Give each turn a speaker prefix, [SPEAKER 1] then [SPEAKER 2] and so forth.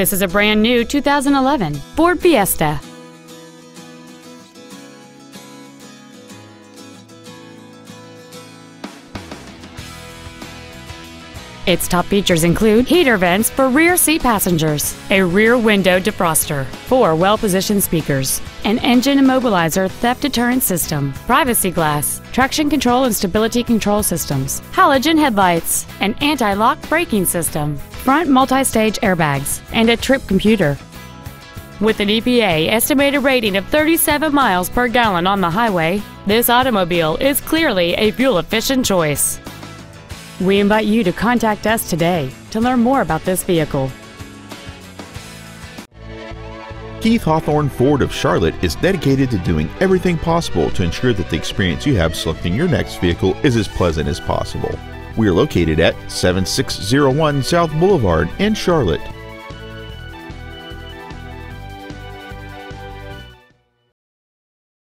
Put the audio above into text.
[SPEAKER 1] This is a brand new 2011 Ford Fiesta. Its top features include heater vents for rear seat passengers, a rear window defroster, four well-positioned speakers, an engine immobilizer theft deterrent system, privacy glass, traction control and stability control systems, halogen headlights, an anti-lock braking system, front multi-stage airbags, and a trip computer. With an EPA estimated rating of 37 miles per gallon on the highway, this automobile is clearly a fuel-efficient choice. We invite you to contact us today to learn more about this vehicle.
[SPEAKER 2] Keith Hawthorne Ford of Charlotte is dedicated to doing everything possible to ensure that the experience you have selecting your next vehicle is as pleasant as possible. We are located at 7601 South Boulevard in Charlotte.